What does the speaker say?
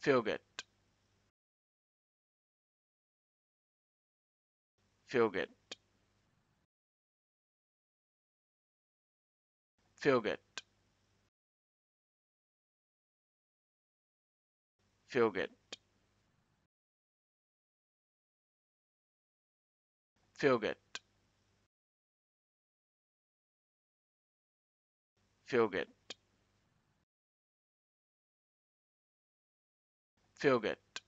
Feel-Good. Feel-Good. Feel-Good. Feel-Good. Feel-Good. Feel-Good. Fugit